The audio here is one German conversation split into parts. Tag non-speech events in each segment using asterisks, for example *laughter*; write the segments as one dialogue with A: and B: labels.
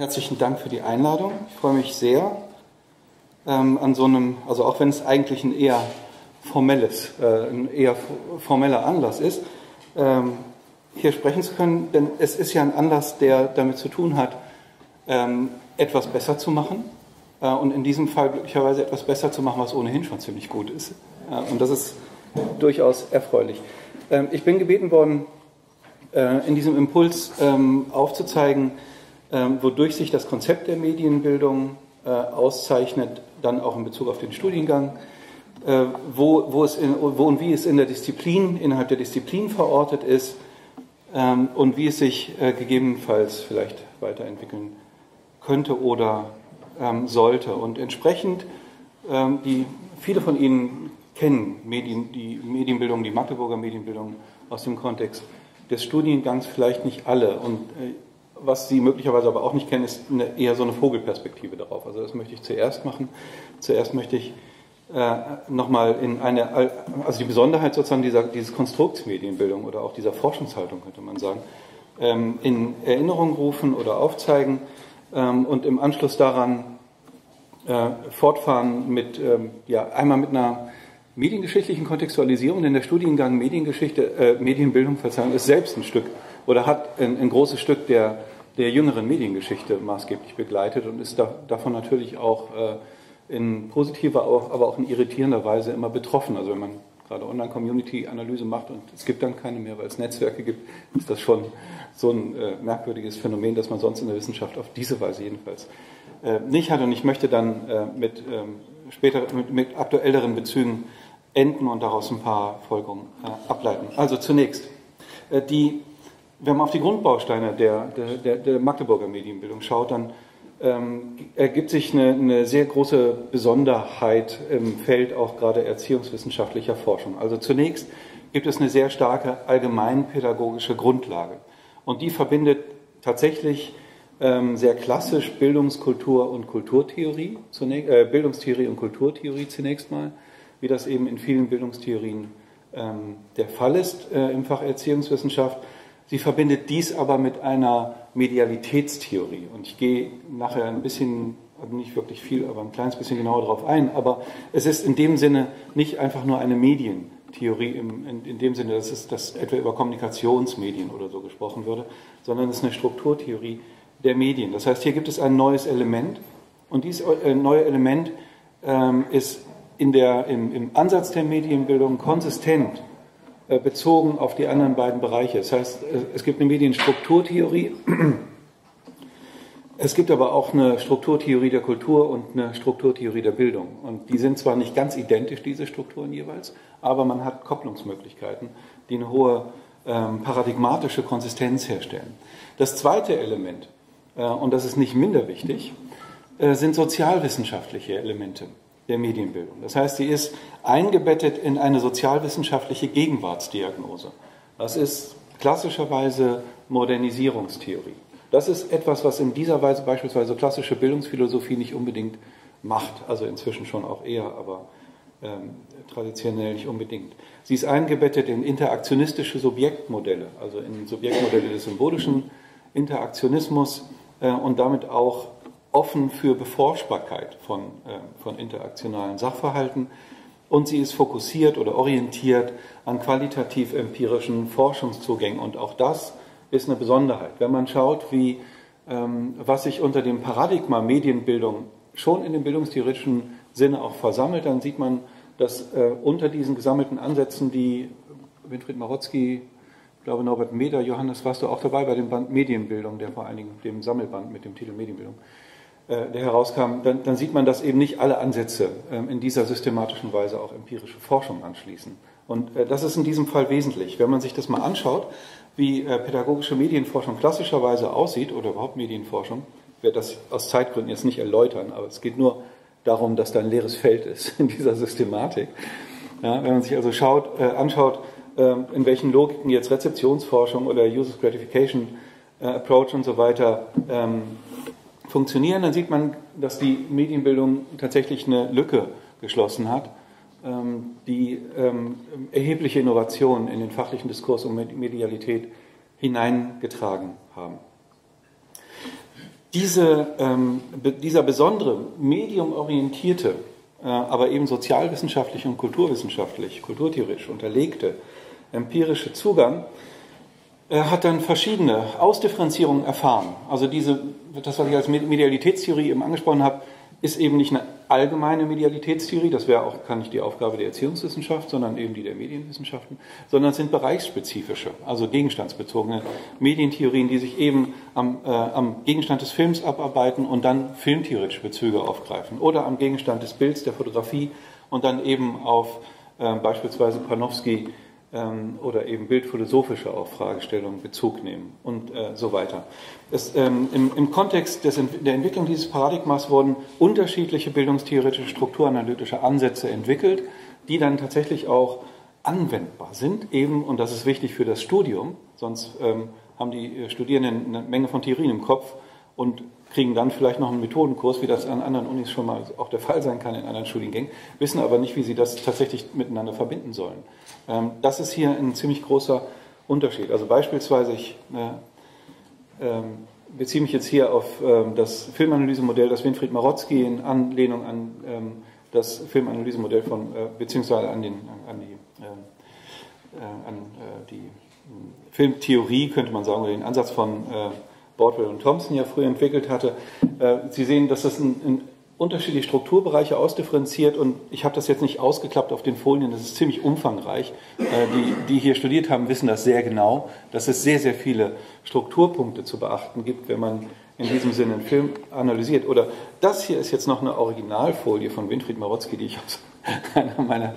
A: herzlichen Dank für die Einladung. Ich freue mich sehr ähm, an so einem, also auch wenn es eigentlich ein eher formelles, äh, ein eher formeller Anlass ist, ähm, hier sprechen zu können, denn es ist ja ein Anlass, der damit zu tun hat, ähm, etwas besser zu machen äh, und in diesem Fall glücklicherweise etwas besser zu machen, was ohnehin schon ziemlich gut ist. Äh, und das ist durchaus erfreulich. Ähm, ich bin gebeten worden, äh, in diesem Impuls ähm, aufzuzeigen, wodurch sich das Konzept der Medienbildung äh, auszeichnet, dann auch in Bezug auf den Studiengang, äh, wo, wo, es in, wo und wie es in der Disziplin, innerhalb der Disziplin verortet ist und wie es sich gegebenenfalls vielleicht weiterentwickeln könnte oder sollte. Und entsprechend, die viele von Ihnen kennen Medien, die Medienbildung, die Magdeburger Medienbildung aus dem Kontext des Studiengangs vielleicht nicht alle. Und äh, was Sie möglicherweise aber auch nicht kennen, ist eine, eher so eine Vogelperspektive darauf. Also das möchte ich zuerst machen. Zuerst möchte ich äh, nochmal in eine, also die Besonderheit sozusagen dieser, dieses Konstrukts Medienbildung oder auch dieser Forschungshaltung, könnte man sagen, ähm, in Erinnerung rufen oder aufzeigen ähm, und im Anschluss daran äh, fortfahren mit, ähm, ja, einmal mit einer mediengeschichtlichen Kontextualisierung, denn der Studiengang Mediengeschichte, äh, Medienbildung, Verzeihung, ist selbst ein Stück oder hat ein, ein großes Stück der, der jüngeren Mediengeschichte maßgeblich begleitet und ist da, davon natürlich auch äh, in positiver, aber auch in irritierender Weise immer betroffen. Also wenn man gerade Online-Community-Analyse macht und es gibt dann keine mehr, weil es Netzwerke gibt, ist das schon so ein äh, merkwürdiges Phänomen, dass man sonst in der Wissenschaft auf diese Weise jedenfalls äh, nicht hat. Und ich möchte dann äh, mit, ähm, später, mit, mit aktuelleren Bezügen enden und daraus ein paar Folgerungen äh, ableiten. Also zunächst, äh, die, wenn man auf die Grundbausteine der, der, der Magdeburger Medienbildung schaut, dann ähm, ergibt sich eine, eine, sehr große Besonderheit im Feld auch gerade erziehungswissenschaftlicher Forschung. Also zunächst gibt es eine sehr starke allgemeinpädagogische Grundlage und die verbindet tatsächlich ähm, sehr klassisch Bildungskultur und Kulturtheorie, zunächst, äh, Bildungstheorie und Kulturtheorie zunächst mal wie das eben in vielen Bildungstheorien ähm, der Fall ist äh, im Fach Erziehungswissenschaft. Sie verbindet dies aber mit einer Medialitätstheorie. Und ich gehe nachher ein bisschen, also nicht wirklich viel, aber ein kleines bisschen genauer darauf ein. Aber es ist in dem Sinne nicht einfach nur eine Medientheorie, im, in, in dem Sinne, dass es dass etwa über Kommunikationsmedien oder so gesprochen würde, sondern es ist eine Strukturtheorie der Medien. Das heißt, hier gibt es ein neues Element. Und dieses äh, neue Element ähm, ist in der, im, im Ansatz der Medienbildung konsistent bezogen auf die anderen beiden Bereiche. Das heißt, es gibt eine Medienstrukturtheorie, *clears throat* es gibt aber auch eine Strukturtheorie der Kultur und eine Strukturtheorie der Bildung. Und die sind zwar nicht ganz identisch, diese Strukturen jeweils, aber man hat Kopplungsmöglichkeiten, die eine hohe ähm, paradigmatische Konsistenz herstellen. Das zweite Element, äh, und das ist nicht minder wichtig, äh, sind sozialwissenschaftliche Elemente der Medienbildung. Das heißt, sie ist eingebettet in eine sozialwissenschaftliche Gegenwartsdiagnose. Das ist klassischerweise Modernisierungstheorie. Das ist etwas, was in dieser Weise beispielsweise klassische Bildungsphilosophie nicht unbedingt macht, also inzwischen schon auch eher, aber ähm, traditionell nicht unbedingt. Sie ist eingebettet in interaktionistische Subjektmodelle, also in Subjektmodelle des symbolischen Interaktionismus äh, und damit auch offen für Beforschbarkeit von, äh, von interaktionalen Sachverhalten und sie ist fokussiert oder orientiert an qualitativ empirischen Forschungszugängen. Und auch das ist eine Besonderheit. Wenn man schaut, wie, ähm, was sich unter dem Paradigma Medienbildung schon in dem bildungstheoretischen Sinne auch versammelt, dann sieht man, dass äh, unter diesen gesammelten Ansätzen, die Winfried Marotzki, ich glaube Norbert Meder, Johannes, warst du auch dabei bei dem Band Medienbildung, der vor allen Dingen dem Sammelband mit dem Titel Medienbildung, der herauskam, dann, dann, sieht man, dass eben nicht alle Ansätze ähm, in dieser systematischen Weise auch empirische Forschung anschließen. Und äh, das ist in diesem Fall wesentlich. Wenn man sich das mal anschaut, wie äh, pädagogische Medienforschung klassischerweise aussieht oder überhaupt Medienforschung, ich werde das aus Zeitgründen jetzt nicht erläutern, aber es geht nur darum, dass da ein leeres Feld ist *laughs* in dieser Systematik. Ja, wenn man sich also schaut, äh, anschaut, äh, in welchen Logiken jetzt Rezeptionsforschung oder User Gratification äh, Approach und so weiter ähm, funktionieren, dann sieht man, dass die Medienbildung tatsächlich eine Lücke geschlossen hat, ähm, die ähm, erhebliche Innovationen in den fachlichen Diskurs um Medialität hineingetragen haben. diese, ähm, dieser besondere, mediumorientierte, äh, aber eben sozialwissenschaftlich und kulturwissenschaftlich, kulturtheoretisch unterlegte empirische Zugang äh, hat dann verschiedene Ausdifferenzierungen erfahren. Also diese, das, was ich als Medialitätstheorie eben angesprochen habe, ist eben nicht eine allgemeine Medialitätstheorie, das wäre auch, kann nicht die Aufgabe der Erziehungswissenschaft, sondern eben die der Medienwissenschaften, sondern sind bereichsspezifische, also gegenstandsbezogene Medientheorien, die sich eben am, äh, am Gegenstand des Films abarbeiten und dann filmtheoretische Bezüge aufgreifen oder am Gegenstand des Bilds, der Fotografie und dann eben auf äh, beispielsweise Panofsky ähm, oder eben bildphilosophische auch Fragestellungen Bezug nehmen und äh, so weiter. Es, ähm, im, Im Kontext des, der Entwicklung dieses Paradigmas wurden unterschiedliche bildungstheoretische, strukturanalytische Ansätze entwickelt, die dann tatsächlich auch anwendbar sind, eben, und das ist wichtig für das Studium, sonst ähm, haben die äh, Studierenden eine Menge von Theorien im Kopf und kriegen dann vielleicht noch einen Methodenkurs, wie das an anderen Unis schon mal auch der Fall sein kann in anderen Studiengängen, wissen aber nicht, wie sie das tatsächlich miteinander verbinden sollen. Ähm, das ist hier ein ziemlich großer Unterschied. Also beispielsweise, ich äh, äh, beziehe mich jetzt hier auf äh, das Filmanalysemodell, das Winfried Marotzki in Anlehnung an ähm, das Filmanalysemodell von, äh, beziehungsweise an, den, an die, ähm, an äh, die Filmtheorie, könnte man sagen, oder den Ansatz von Bordwell und Thompson ja früher entwickelt hatte. Sie sehen, dass das ein, ein unterschiedliche Strukturbereiche ausdifferenziert und ich habe das jetzt nicht ausgeklappt auf den Folien, das ist ziemlich umfangreich. Äh, die, die hier studiert haben, wissen das sehr genau, dass es sehr, sehr viele Strukturpunkte zu beachten gibt, wenn man in diesem Sinne einen Film analysiert. Oder das hier ist jetzt noch eine Originalfolie von Winfried Marotzki, die ich aus *laughs* einer meiner,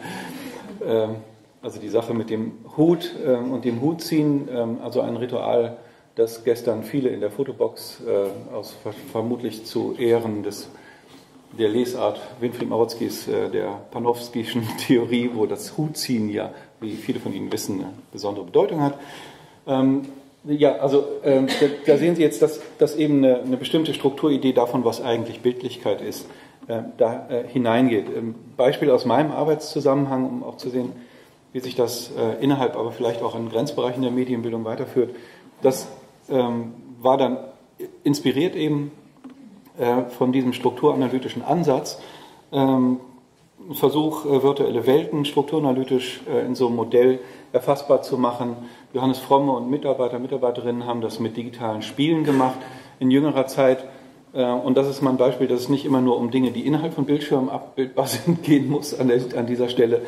A: ähm, also die Sache mit dem Hut ähm, und dem Hut ziehen, ähm, also ein Ritual, das gestern viele in der Fotobox äh, aus vermutlich zu Ehren des der Lesart Winfried Marotzkis, äh, der Panofskischen *laughs* Theorie, wo das Hutziehen ja, wie viele von Ihnen wissen, eine besondere Bedeutung hat. Ähm, ja, also ähm, da, da, sehen Sie jetzt, dass, dass eben eine, eine, bestimmte Strukturidee davon, was eigentlich Bildlichkeit ist, äh, da äh, hineingeht. Ähm, Beispiel aus meinem Arbeitszusammenhang, um auch zu sehen, wie sich das äh, innerhalb, aber vielleicht auch in Grenzbereichen der Medienbildung weiterführt. Das ähm, war dann inspiriert eben äh, von diesem strukturanalytischen Ansatz. Ähm, Versuch, äh, virtuelle Welten strukturanalytisch äh, in so einem Modell erfassbar zu machen. Johannes Fromme und Mitarbeiter, Mitarbeiterinnen haben das mit digitalen Spielen gemacht in jüngerer Zeit. Und das ist mal ein Beispiel, dass es nicht immer nur um Dinge, die innerhalb von Bildschirmen abbildbar *laughs* sind, gehen muss an, der, an dieser Stelle.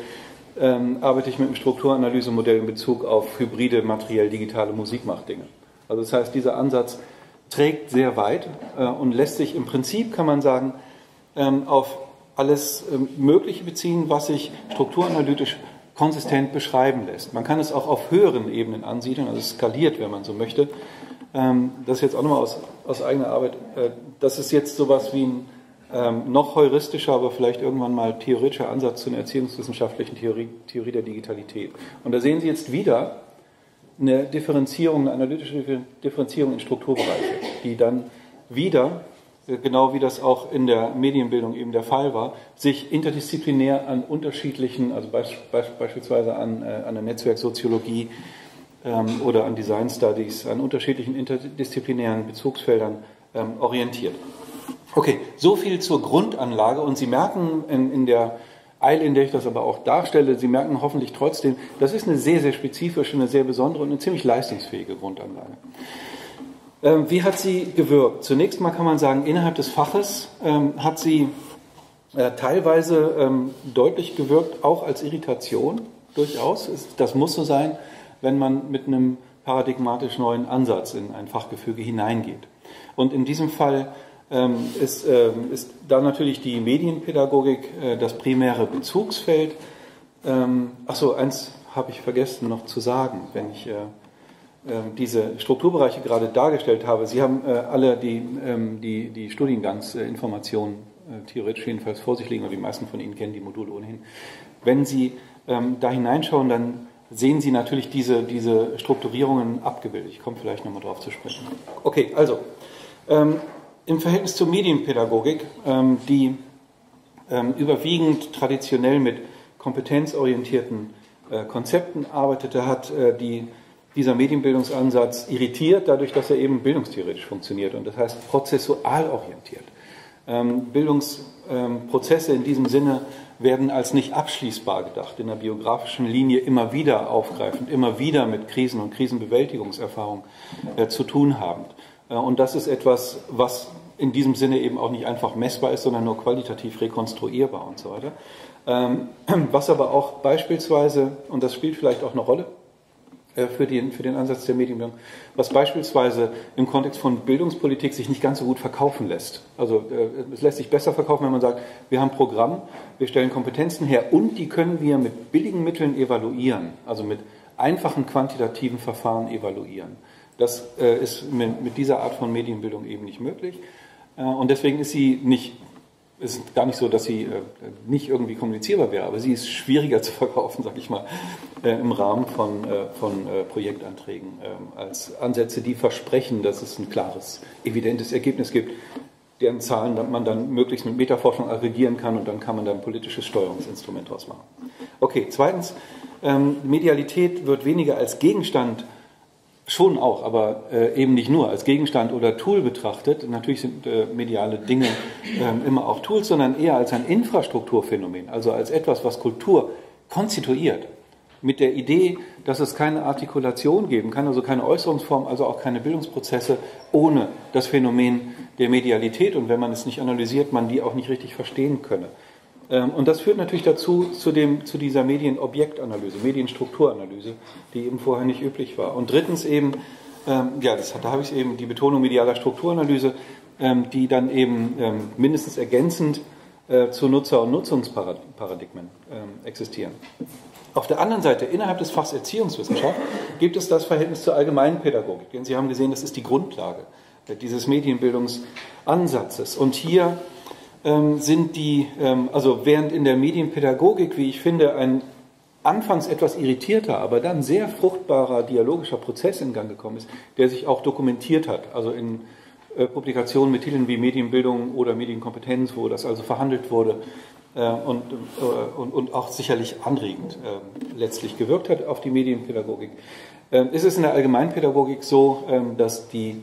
A: Ähm, arbeite ich mit einem Strukturanalysemodell in Bezug auf hybride, materiell-digitale Musikmachdinge. Also das heißt, dieser Ansatz trägt sehr weit äh, und lässt sich im Prinzip, kann man sagen, ähm, auf alles ähm, Mögliche beziehen, was sich strukturanalytisch konsistent beschreiben lässt. Man kann es auch auf höheren Ebenen ansiedeln, also skaliert, wenn man so möchte. Ähm, das ist jetzt auch nochmal aus, aus eigener Arbeit. Äh, das ist jetzt sowas wie ein noch heuristischer, aber vielleicht irgendwann mal theoretischer Ansatz zu einer erziehungswissenschaftlichen Theorie, Theorie der Digitalität. Und da sehen Sie jetzt wieder, eine Differenzierung, eine analytische Differenzierung in Strukturbereiche, die dann wieder, äh, genau wie das auch in der Medienbildung eben der Fall war, sich interdisziplinär an unterschiedlichen, also beispielsweise an, äh, an der Netzwerksoziologie ähm, oder an Design Studies, an unterschiedlichen interdisziplinären Bezugsfeldern ähm, orientiert. Okay, so viel zur Grundanlage und Sie merken in, in der Eile, in der ich das aber auch darstelle, Sie merken hoffentlich trotzdem, das ist eine sehr, sehr spezifische, eine sehr besondere und eine ziemlich leistungsfähige Grundanlage. Ähm, wie hat sie gewirkt? Zunächst mal kann man sagen, innerhalb des Faches ähm, hat sie äh, teilweise ähm, deutlich gewirkt, auch als Irritation durchaus. Das muss so sein, wenn man mit einem paradigmatisch neuen Ansatz in ein Fachgefüge hineingeht. Und in diesem Fall ist, ähm, ist da natürlich die Medienpädagogik äh, das primäre Bezugsfeld. Ähm, Achso, eins habe ich vergessen noch zu sagen, wenn ich äh, äh, diese Strukturbereiche gerade dargestellt habe. Sie haben äh, alle die, ähm, die, die Studiengangsinformationen theoretisch jedenfalls vor sich liegen, oder die meisten von Ihnen kennen die Module ohnehin. Wenn Sie ähm, da hineinschauen, dann sehen Sie natürlich diese, diese Strukturierungen abgebildet. Ich komme vielleicht nochmal drauf zu sprechen. Okay, also ähm, im Verhältnis zur Medienpädagogik, ähm, die ähm, überwiegend traditionell mit kompetenzorientierten äh, Konzepten arbeitete, hat äh, die dieser Medienbildungsansatz irritiert, dadurch, dass er eben bildungstheoretisch funktioniert und das heißt prozessual orientiert. Ähm, Bildungsprozesse in diesem Sinne werden als nicht abschließbar gedacht, in der biografischen Linie immer wieder aufgreifend, immer wieder mit Krisen und Krisenbewältigungserfahrung äh, zu tun haben. Äh, und das ist etwas, was in diesem Sinne eben auch nicht einfach messbar ist, sondern nur qualitativ rekonstruierbar und so weiter. Ähm, *clears throat* was aber auch beispielsweise, und das spielt vielleicht auch eine Rolle, äh, für den, für den Ansatz der Medienbildung, was beispielsweise im Kontext von Bildungspolitik sich nicht ganz so gut verkaufen lässt. Also äh, es lässt sich besser verkaufen, wenn man sagt, wir haben ein Programm, wir stellen Kompetenzen her und die können wir mit billigen Mitteln evaluieren, also mit einfachen quantitativen Verfahren evaluieren. Das äh, ist mit, mit dieser Art von Medienbildung eben nicht möglich. Und deswegen ist sie nicht ist gar nicht so, dass sie äh, nicht irgendwie kommunizierbar wäre, aber sie ist schwieriger *laughs* zu verkaufen, sag ich mal, äh, im Rahmen von, äh, von äh, Projektanträgen ähm, als Ansätze, die versprechen, dass es ein klares, evidentes Ergebnis gibt, deren Zahlen man dann möglichst mit Metaforschung aggregieren kann und dann kann man da ein politisches Steuerungsinstrument draus machen. Okay, zweitens, ähm, Medialität wird weniger als Gegenstand Schon auch, aber äh, eben nicht nur als Gegenstand oder Tool betrachtet. Natürlich sind äh, mediale Dinge äh, immer auch Tools, sondern eher als ein Infrastrukturphänomen, also als etwas, was Kultur konstituiert. Mit der Idee, dass es keine Artikulation geben kann, also keine Äußerungsform, also auch keine Bildungsprozesse ohne das Phänomen der Medialität und wenn man es nicht analysiert, man die auch nicht richtig verstehen könne. Ähm, und das führt natürlich dazu, zu, dem, zu dieser Medienobjektanalyse, Medienstrukturanalyse, die eben vorher nicht üblich war. Und drittens eben, ähm, ja, das, da habe ich eben die Betonung medialer Strukturanalyse, ähm, die dann eben mindestens ergänzend äh, zu Nutzer- und Nutzungsparadigmen existieren. Auf der anderen Seite, innerhalb des Fachs Erziehungswissenschaft, gibt es das Verhältnis zur allgemeinen Pädagogik. Denn Sie haben gesehen, das ist die Grundlage äh, dieses Medienbildungsansatzes. Und hier sind die, ähm, also während in der Medienpädagogik, wie ich finde, ein anfangs etwas irritierter, aber dann sehr fruchtbarer dialogischer Prozess in Gang gekommen ist, der sich auch dokumentiert hat, also in äh, Publikationen mit Titeln wie Medienbildung oder Medienkompetenz, wo das also verhandelt wurde äh, und, äh, und, und auch sicherlich anregend letztlich gewirkt hat auf die Medienpädagogik. Ähm, ist es in der Allgemeinpädagogik so, ähm, dass die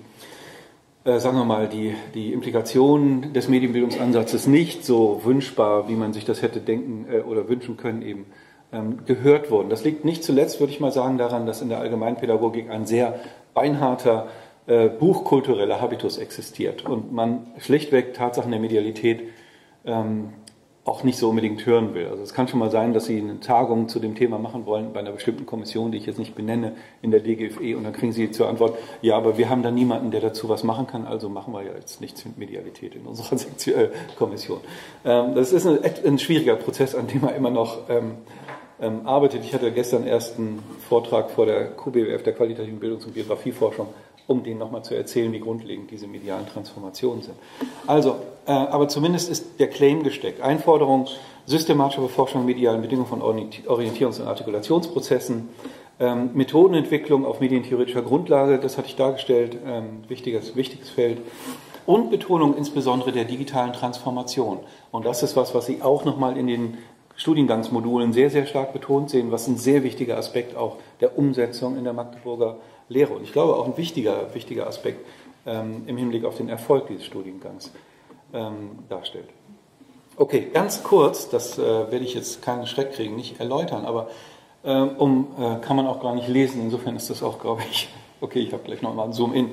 A: äh, sagen wir mal, die, die Implikationen des Medienbildungsansatzes nicht so wünschbar, wie man sich das hätte denken äh, oder wünschen können, eben ähm, gehört wurden. Das liegt nicht zuletzt, würde ich mal sagen, daran, dass in der Allgemeinpädagogik ein sehr beinharter äh, buchkultureller Habitus existiert und man schlichtweg Tatsachen der Medialität ähm, auch nicht so unbedingt hören will. Also es kann schon mal sein, dass Sie eine Tagung zu dem Thema machen wollen bei einer bestimmten Kommission, die ich jetzt nicht benenne, in der DGFE und dann kriegen Sie zur Antwort, ja, aber wir haben da niemanden, der dazu was machen kann, also machen wir ja jetzt nichts mit Medialität in unserer *laughs* äh, Kommission. Ähm, das ist ein, schwieriger Prozess, an dem man immer noch ähm, ähm, arbeitet. Ich hatte gestern erst einen Vortrag vor der QBWF, der Qualitativen Bildungs- und Biografieforschung, um denen nochmal zu erzählen, wie grundlegend diese medialen Transformationen sind. Also, äh, aber zumindest ist der Claim gesteckt. Einforderung systematische Beforschung medialen Bedingungen von Orientierungs- und Artikulationsprozessen, ähm, Methodenentwicklung auf medientheoretischer Grundlage, das hatte ich dargestellt, ähm, wichtiges, wichtiges Feld. Und Betonung insbesondere der digitalen Transformation. Und das ist was, was Sie auch nochmal in den Studiengangsmodulen sehr, sehr stark betont sehen, was ein sehr wichtiger Aspekt auch der Umsetzung in der Magdeburger Lehre. Und ich glaube auch ein wichtiger, wichtiger Aspekt ähm, im Hinblick auf den Erfolg dieses Studiengangs ähm, darstellt. Okay, ganz kurz, das äh, werde ich jetzt keinen Schreck kriegen, nicht erläutern, aber äh, um äh, kann man auch gar nicht lesen. Insofern ist das auch, glaube ich, okay, ich habe gleich nochmal einen Zoom in.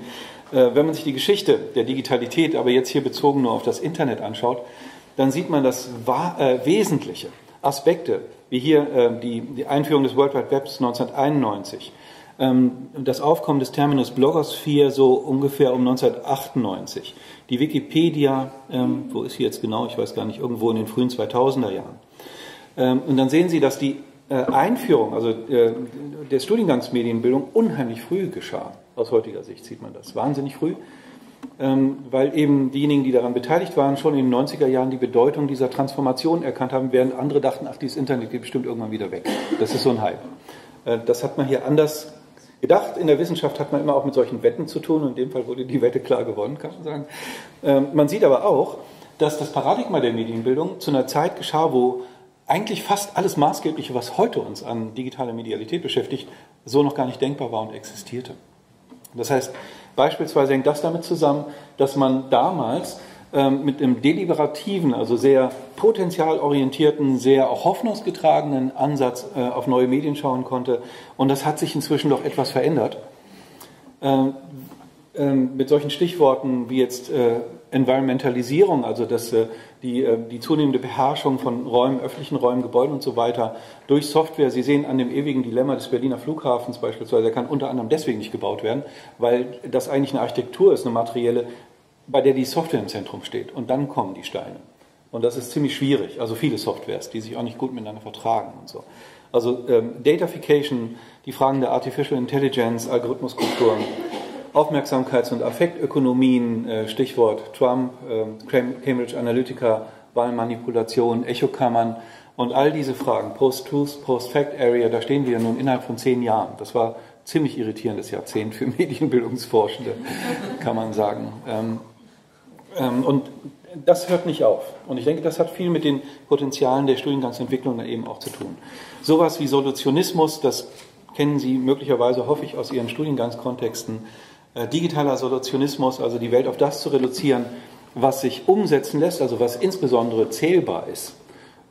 A: Äh, wenn man sich die Geschichte der Digitalität, aber jetzt hier bezogen nur auf das Internet anschaut, dann sieht man das äh, Wesentliche, Aspekte, wie hier äh, die, die Einführung des World Wide Webs 1991, ähm, das Aufkommen des Terminus Blogosphere so ungefähr um 1998. Die Wikipedia, ähm, wo ist sie jetzt genau? Ich weiß gar nicht, irgendwo in den frühen 2000er Jahren. Ähm, und dann sehen Sie, dass die äh, Einführung, also äh, der Studiengangsmedienbildung unheimlich früh geschah. Aus heutiger Sicht sieht man das. Wahnsinnig früh. Weil eben diejenigen, die daran beteiligt waren, schon in den 90er Jahren die Bedeutung dieser Transformation erkannt haben, während andere dachten, ach, dieses Internet geht bestimmt irgendwann wieder weg. Das ist so ein Hype. Äh, das hat man hier anders gedacht. In der Wissenschaft hat man immer auch mit solchen Wetten zu tun in dem Fall wurde die Wette klar gewonnen, kann man sagen. Ähm, man sieht aber auch, dass das Paradigma der Medienbildung zu einer Zeit geschah, wo eigentlich fast alles Maßgebliche, was heute uns an digitaler Medialität beschäftigt, so noch gar nicht denkbar war und existierte. Das heißt, beispielsweise hängt das damit zusammen, dass man damals ähm, mit einem deliberativen, also sehr potenzialorientierten, sehr auch hoffnungsgetragenen Ansatz äh, auf neue Medien schauen konnte. Und das hat sich inzwischen doch etwas verändert. Ähm, mit solchen Stichworten wie jetzt äh, Environmentalisierung, also dass äh, die, äh, die zunehmende Beherrschung von Räumen, öffentlichen Räumen, Gebäuden und so weiter durch Software. Sie sehen an dem ewigen Dilemma des Berliner Flughafens beispielsweise, der kann unter anderem deswegen nicht gebaut werden, weil das eigentlich eine Architektur ist, eine materielle, bei der die Software im Zentrum steht. Und dann kommen die Steine. Und das ist ziemlich schwierig. Also viele Softwares, die sich auch nicht gut miteinander vertragen und so. Also ähm, Datafication, die Fragen der Artificial Intelligence, Algorithmuskulturen, Aufmerksamkeits- und Affektökonomien, äh, Stichwort Trump, äh, Cambridge Analytica, Wahlmanipulation, Echokammern und all diese Fragen, Post-Truth, Post-Fact-Area, da stehen wir nun innerhalb von zehn Jahren. Das war ziemlich irritierendes Jahrzehnt für *laughs* Medienbildungsforschende, kann man sagen. Ähm, ähm, und das hört nicht auf. Und ich denke, das hat viel mit den Potenzialen der Studiengangsentwicklung dann eben auch zu tun. Sowas wie Solutionismus, das kennen Sie möglicherweise, hoffe ich, aus Ihren Studiengangskontexten. Äh, digitaler Solutionismus, also die Welt auf das zu reduzieren, was sich umsetzen lässt, also was insbesondere zählbar ist.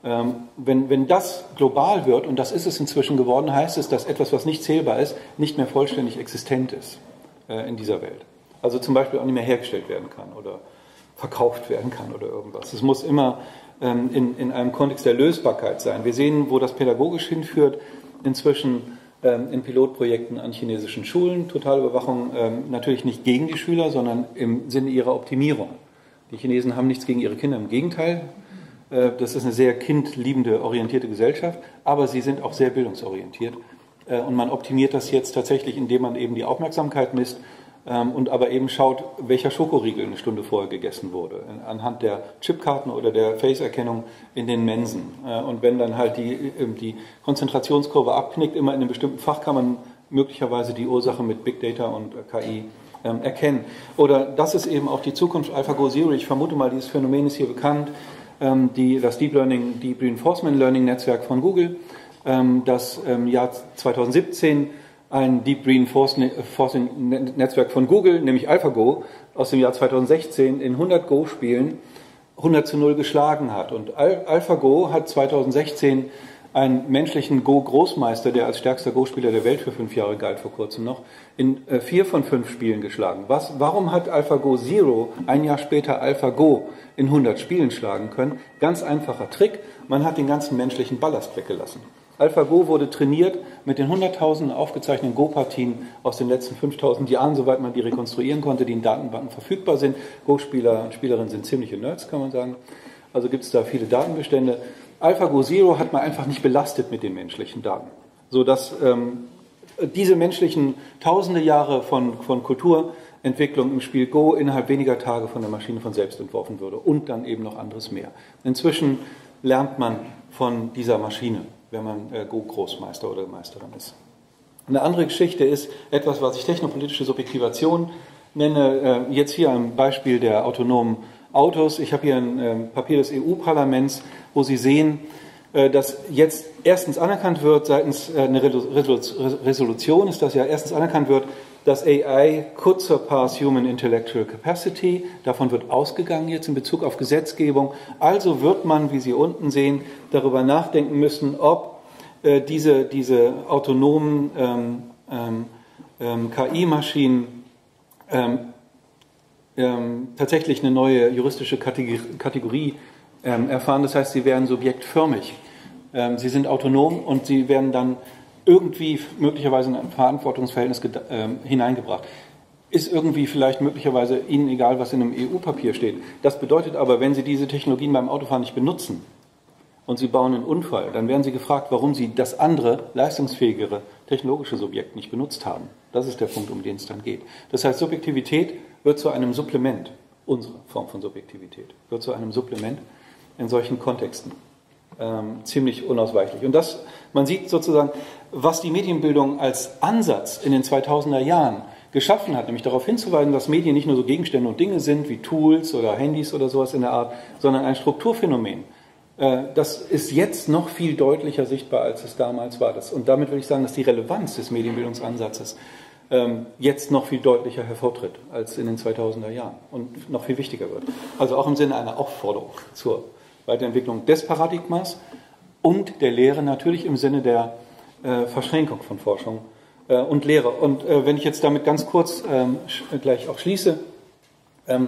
A: Ähm, wenn, wenn das global wird, und das ist es inzwischen geworden, heißt es, dass etwas, was nicht zählbar ist, nicht mehr vollständig existent ist äh, in dieser Welt. Also zum Beispiel auch nicht mehr hergestellt werden kann oder verkauft werden kann oder irgendwas. Es muss immer ähm, in, in einem Kontext der Lösbarkeit sein. Wir sehen, wo das pädagogisch hinführt, inzwischen in Pilotprojekten an chinesischen Schulen. Totalüberwachung ähm, natürlich nicht gegen die Schüler, sondern im Sinne ihrer Optimierung. Die Chinesen haben nichts gegen ihre Kinder, im Gegenteil. Äh, das ist eine sehr kindliebende, orientierte Gesellschaft, aber sie sind auch sehr bildungsorientiert. Äh, und man optimiert das jetzt tatsächlich, indem man eben die Aufmerksamkeit misst ähm, und aber eben schaut, welcher Schokoriegel eine Stunde vorher gegessen wurde, anhand der Chipkarten oder der Face-Erkennung in den Mensen. Äh, und wenn dann halt die, ähm, die Konzentrationskurve abknickt, immer in einem bestimmten Fach kann man möglicherweise die Ursache mit Big Data und äh, KI ähm, erkennen. Oder das ist eben auch die Zukunft AlphaGo Zero. Ich vermute mal, dieses Phänomen ist hier bekannt. Die, das Deep Learning, Deep Reinforcement Learning Netzwerk von Google, das im Jahr 2017 ein Deep Reinforcing Netzwerk von Google, nämlich AlphaGo, aus dem Jahr 2016 in 100 Go-Spielen 100 zu 0 geschlagen hat. Und AlphaGo hat 2016 einen menschlichen Go-Großmeister, der als stärkster Go-Spieler der Welt für fünf Jahre galt, vor kurzem noch, in äh, vier von fünf Spielen geschlagen. Was, warum hat AlphaGo Zero ein Jahr später AlphaGo in 100 Spielen schlagen können? Ganz einfacher Trick, man hat den ganzen menschlichen Ballast weggelassen. AlphaGo wurde trainiert mit den hunderttausenden aufgezeichneten Go-Partien aus den letzten 5000 Jahren, soweit man die rekonstruieren konnte, die in Datenbanken verfügbar sind. Go-Spieler und Spielerinnen sind ziemliche Nerds, kann man sagen. Also gibt es da viele Datenbestände. AlphaGo Zero hat man einfach nicht belastet mit den menschlichen Daten, sodass ähm, diese menschlichen tausende Jahre von, von Kulturentwicklung im Spiel Go innerhalb weniger Tage von der Maschine von selbst entworfen würde und dann eben noch anderes mehr. Inzwischen lernt man von dieser Maschine wenn man äh, Go-Großmeister oder Meisterin ist. Eine andere Geschichte ist etwas, was ich technopolitische Subjektivation nenne. Äh, jetzt hier ein Beispiel der autonomen Autos. Ich habe hier ein ähm, Papier des EU-Parlaments, wo Sie sehen, äh, dass jetzt erstens anerkannt wird, seitens eine Resolution ist das ja, erstens anerkannt wird, dass AI could surpass human intellectual capacity. Davon wird ausgegangen jetzt in Bezug auf Gesetzgebung. Also wird man, wie Sie unten sehen, darüber nachdenken müssen, ob äh, diese, diese autonomen ähm, ähm, ähm KI-Maschinen ähm, ähm, tatsächlich eine neue juristische Kategorie, Kategorie erfahren. Das heißt, sie werden subjektförmig. sie sind autonom und sie werden dann irgendwie möglicherweise in ein Verantwortungsverhältnis äh, hineingebracht. Ist irgendwie vielleicht möglicherweise Ihnen egal, was in einem EU-Papier steht. Das bedeutet aber, wenn Sie diese Technologien beim Autofahren nicht benutzen und Sie bauen einen Unfall, dann werden Sie gefragt, warum Sie das andere, leistungsfähigere technologische Subjekt nicht benutzt haben. Das ist der Punkt, um den es dann geht. Das heißt, Subjektivität wird zu einem Supplement, unsere Form von Subjektivität, wird zu einem Supplement in solchen Kontexten ähm, ziemlich unausweichlich. Und das, man sieht sozusagen, was die Medienbildung als Ansatz in den 2000er Jahren geschaffen hat, nämlich darauf hinzuweisen, dass Medien nicht nur so Gegenstände und Dinge sind wie Tools oder Handys oder sowas in der Art, sondern ein Strukturphänomen. Äh, das ist jetzt noch viel deutlicher sichtbar, als es damals war. Und damit würde ich sagen, dass die Relevanz des Medienbildungsansatzes ähm, jetzt noch viel deutlicher hervortritt als in den 2000er Jahren und noch viel wichtiger wird. Also auch im Sinne einer Aufforderung zur Weiterentwicklung des Paradigmas und der Lehre natürlich im Sinne der äh, Verschränkung von Forschung äh, und Lehre. Und äh, wenn ich jetzt damit ganz kurz ähm, gleich auch schließe, ähm,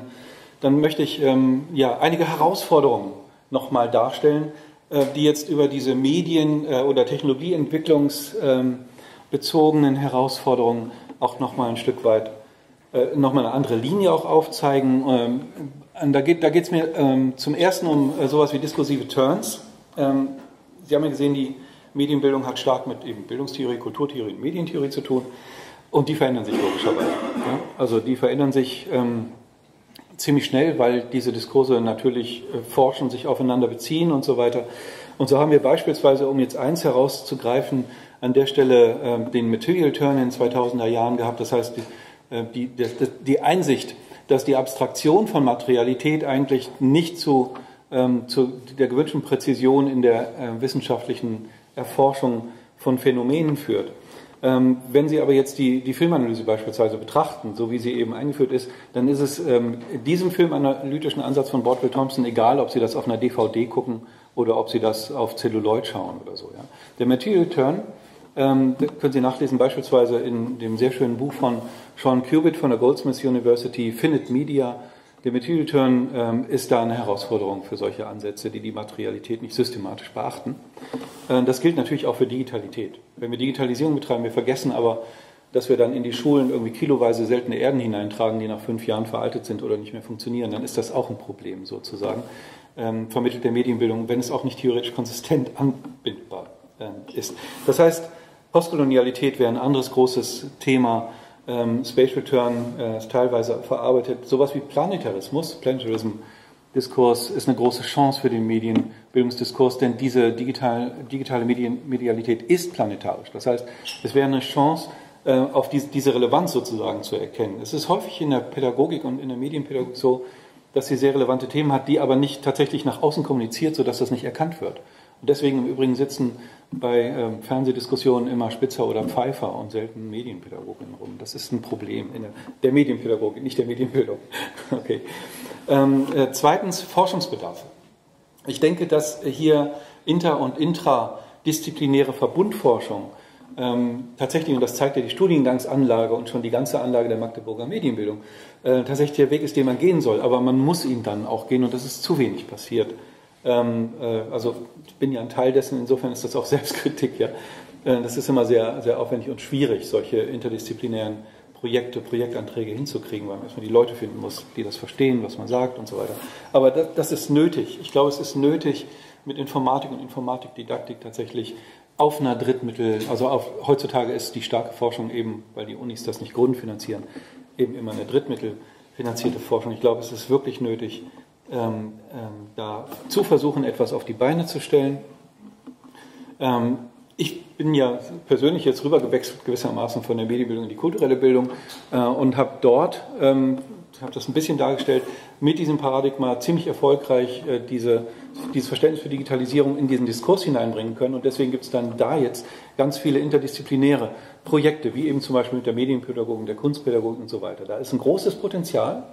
A: dann möchte ich ähm, ja einige Herausforderungen nochmal darstellen, äh, die jetzt über diese Medien- äh, oder technologieentwicklungsbezogenen Herausforderungen auch nochmal ein Stück weit äh, nochmal eine andere Linie auch aufzeigen. Ähm, da geht es mir ähm, zum ersten um sowas wie diskursive Turns. Ähm, Sie haben ja gesehen, die Medienbildung hat stark mit eben Bildungstheorie, Kulturtheorie und Medientheorie zu tun. Und die verändern sich logischerweise. Ja? Also die verändern sich ähm, ziemlich schnell, weil diese Diskurse natürlich äh, forschen, sich aufeinander beziehen und so weiter. Und so haben wir beispielsweise, um jetzt eins herauszugreifen, an der Stelle äh, den Material Turn in 2000er Jahren gehabt. Das heißt, die, äh, die, die, die Einsicht, dass die Abstraktion von Materialität eigentlich nicht zu, ähm, zu der gewünschten Präzision in der äh, wissenschaftlichen Erforschung von Phänomenen führt. Ähm, wenn Sie aber jetzt die, die Filmanalyse beispielsweise betrachten, so wie sie eben eingeführt ist, dann ist es ähm, diesem filmanalytischen Ansatz von Bordwell Thompson egal, ob Sie das auf einer DVD gucken oder ob Sie das auf Celluloid schauen oder so. Ja. Der Material Turn ähm, können Sie nachlesen beispielsweise in dem sehr schönen Buch von Sean Cubitt von der Goldsmiths University, Finite Media, der Material Turn ähm, ist da eine Herausforderung für solche Ansätze, die die Materialität nicht systematisch beachten. Äh, das gilt natürlich auch für Digitalität. Wenn wir Digitalisierung betreiben, wir vergessen aber, dass wir dann in die Schulen irgendwie kiloweise seltene Erden hineintragen, die nach fünf Jahren veraltet sind oder nicht mehr funktionieren, dann ist das auch ein Problem sozusagen. Ähm, vermittelt der Medienbildung, wenn es auch nicht theoretisch konsistent *laughs* anbindbar ähm, ist. Das heißt, Postkolonialität wäre ein anderes großes Thema ähm, Space Return äh, ist teilweise verarbeitet. Sowas wie Planetarismus, Planetarism Diskurs ist eine große Chance für den Medienbildungsdiskurs, denn diese digital, digitale Medien, Medialität ist planetarisch. Das heißt, es wäre eine Chance, äh, auf die, diese Relevanz sozusagen zu erkennen. Es ist häufig in der Pädagogik und in der Medienpädagogik so, dass sie sehr relevante Themen hat, die aber nicht tatsächlich nach außen kommuniziert, sodass das nicht erkannt wird. Deswegen im Übrigen sitzen bei ähm, Fernsehdiskussionen immer Spitzer oder Pfeifer und selten Medienpädagoginnen rum. Das ist ein Problem in der, der Medienpädagogik, nicht der Medienbildung. *laughs* okay. Ähm, äh, zweitens Forschungsbedarfe. Ich denke, dass hier inter- und intradisziplinäre Verbundforschung ähm, tatsächlich, und das zeigt ja die Studiengangsanlage und schon die ganze Anlage der Magdeburger Medienbildung, äh, tatsächlich der Weg ist, den man gehen soll. Aber man muss ihn dann auch gehen und das ist zu wenig passiert. Ähm, äh, also ich bin ja ein Teil dessen, insofern ist das auch *laughs* Selbstkritik. Ja. Äh, das ist immer sehr, sehr aufwendig und schwierig, solche interdisziplinären Projekte, Projektanträge hinzukriegen, weil man erstmal die Leute finden muss, die das verstehen, was man sagt und so weiter. Aber das, das ist nötig. Ich glaube, es ist nötig, mit Informatik und Informatikdidaktik tatsächlich auf einer Drittmittel, also auf, heutzutage ist die starke Forschung eben, weil die Unis das nicht grundfinanzieren, eben immer eine drittmittelfinanzierte Forschung. Ich glaube, es ist wirklich nötig, ähm, ähm, da zu versuchen, etwas auf die Beine zu stellen. Ähm, ich bin ja persönlich jetzt rübergewechselt gewissermaßen von der Medienbildung in die kulturelle Bildung äh, und habe dort, ähm, habe das ein bisschen dargestellt, mit diesem Paradigma ziemlich erfolgreich äh, diese, dieses Verständnis für Digitalisierung in diesen Diskurs hineinbringen können. Und deswegen gibt es dann da jetzt ganz viele interdisziplinäre Projekte, wie eben zum Beispiel mit der Medienpädagogik, der Kunstpädagogik und so weiter. Da ist ein großes Potenzial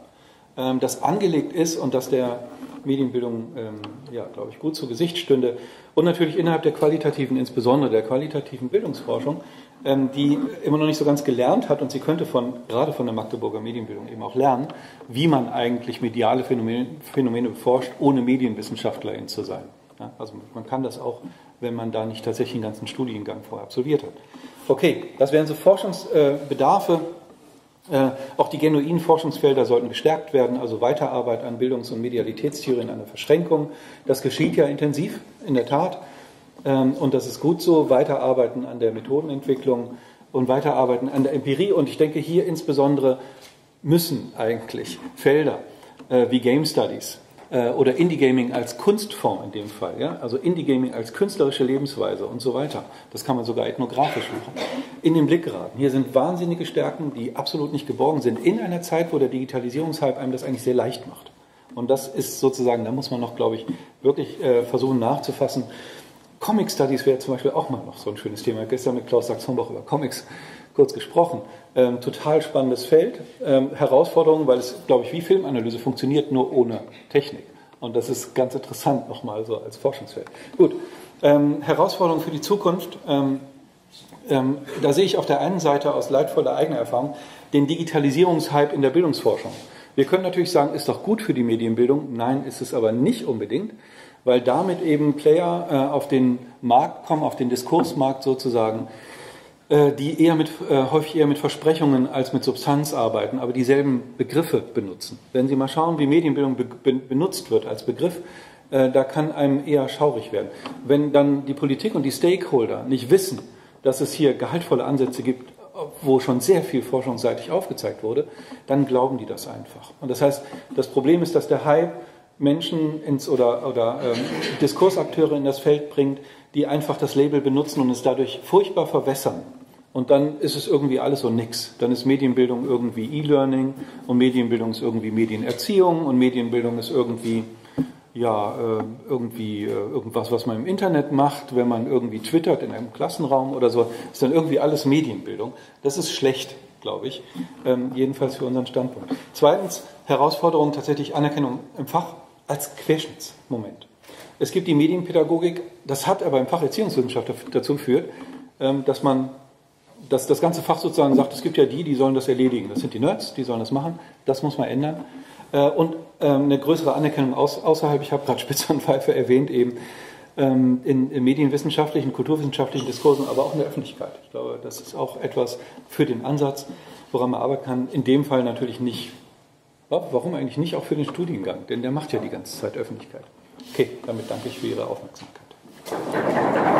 A: ähm, das angelegt ist und das der Medienbildung, ähm, ja, glaube ich, gut zu Gesicht stünde. Und natürlich innerhalb der qualitativen, insbesondere der qualitativen Bildungsforschung, ähm, die immer noch nicht so ganz gelernt hat und sie könnte von, gerade von der Magdeburger Medienbildung eben auch lernen, wie man eigentlich mediale Phänomene, Phänomene beforscht, ohne Medienwissenschaftlerin zu sein. Ja, also man kann das auch, wenn man da nicht tatsächlich einen ganzen Studiengang vorher absolviert hat. Okay, das wären so Forschungsbedarfe. Äh, auch die genuinen Forschungsfelder sollten gestärkt werden, also Weiterarbeit an Bildungs- und Medialitätstheorien, an der Verschränkung. Das geschieht ja intensiv, in der Tat. Ähm, und das ist gut so. Weiterarbeiten an der Methodenentwicklung und weiterarbeiten an der Empirie. Und ich denke, hier insbesondere müssen eigentlich Felder äh, wie Game Studies äh, oder Indie-Gaming als Kunstform in dem Fall, ja? also Indie-Gaming als künstlerische Lebensweise und so weiter. Das kann man sogar ethnografisch machen. In den Blick geraten. Hier sind wahnsinnige Stärken, die absolut nicht geborgen sind, in einer Zeit, wo der Digitalisierungshype einem das eigentlich sehr leicht macht. Und das ist sozusagen, da muss man noch, glaube ich, wirklich äh, versuchen nachzufassen. Comic Studies wäre zum Beispiel auch mal noch so ein schönes Thema. Gestern mit Klaus Sachs-Hombach über Comics kurz gesprochen. Ähm, total spannendes Feld. Ähm, Herausforderungen, weil es, glaube ich, wie Filmanalyse funktioniert, nur ohne Technik. Und das ist ganz interessant nochmal so als Forschungsfeld. Gut, ähm, Herausforderungen für die Zukunft. Ähm, ähm, da sehe ich auf der einen Seite aus leidvoller eigener Erfahrung den Digitalisierungshype in der Bildungsforschung. Wir können natürlich sagen, ist doch gut für die Medienbildung. Nein, ist es aber nicht unbedingt, weil damit eben Player äh, auf den Markt kommen, auf den Diskursmarkt sozusagen, die eher mit, äh, häufig eher mit Versprechungen als mit Substanz arbeiten, aber dieselben Begriffe benutzen. Wenn Sie mal schauen, wie Medienbildung be benutzt wird als Begriff, äh, da kann einem eher schaurig werden. Wenn dann die Politik und die Stakeholder nicht wissen, dass es hier gehaltvolle Ansätze gibt, wo schon sehr viel forschungsseitig aufgezeigt wurde, dann glauben die das einfach. Und das heißt, das Problem ist, dass der Hype Menschen ins oder, oder ähm, Diskursakteure in das Feld bringt, die einfach das Label benutzen und es dadurch furchtbar verwässern. Und dann ist es irgendwie alles so nix. Dann ist Medienbildung irgendwie E-Learning und Medienbildung ist irgendwie Medienerziehung und Medienbildung ist irgendwie ja, äh, irgendwie äh, irgendwas, was man im Internet macht, wenn man irgendwie twittert in einem Klassenraum oder so, ist dann irgendwie alles Medienbildung. Das ist schlecht, glaube ich, ähm, jedenfalls für unseren Standpunkt. Zweitens, Herausforderung tatsächlich Anerkennung im Fach als Querschnittsmoment. Es gibt die Medienpädagogik, das hat aber im Fach Erziehungswissenschaft dazu geführt, ähm, dass man dass das ganze Fach sozusagen sagt, es gibt ja die, die sollen das erledigen. Das sind die Nerds, die sollen das machen. Das muss man ändern. Äh, und ähm, eine größere Anerkennung außerhalb, ich habe gerade Spitzer und Pfeife erwähnt, eben ähm, in, in medienwissenschaftlichen, kulturwissenschaftlichen Diskursen, aber auch in der Öffentlichkeit. Ich glaube, das ist auch etwas für den Ansatz, woran man arbeiten kann. In dem Fall natürlich nicht. Warum eigentlich nicht auch für den Studiengang? Denn der macht ja die ganze Zeit Öffentlichkeit. Okay, damit danke ich für Ihre Aufmerksamkeit. Thank you.